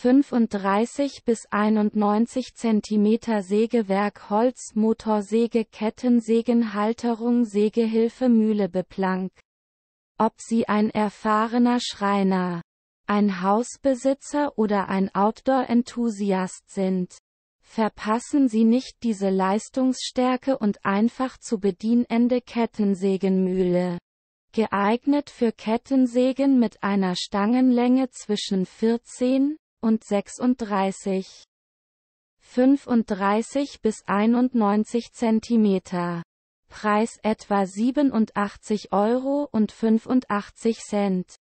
35 bis 91 cm Sägewerk Holz Motorsäge Kettensägenhalterung Sägehilfe Mühle beplank. Ob Sie ein erfahrener Schreiner, ein Hausbesitzer oder ein Outdoor-Enthusiast sind. Verpassen Sie nicht diese leistungsstärke und einfach zu bedienende Kettensägenmühle. Geeignet für Kettensägen mit einer Stangenlänge zwischen 14 und 36, 35 bis 91 cm. Preis etwa 87 Euro und 85 Cent.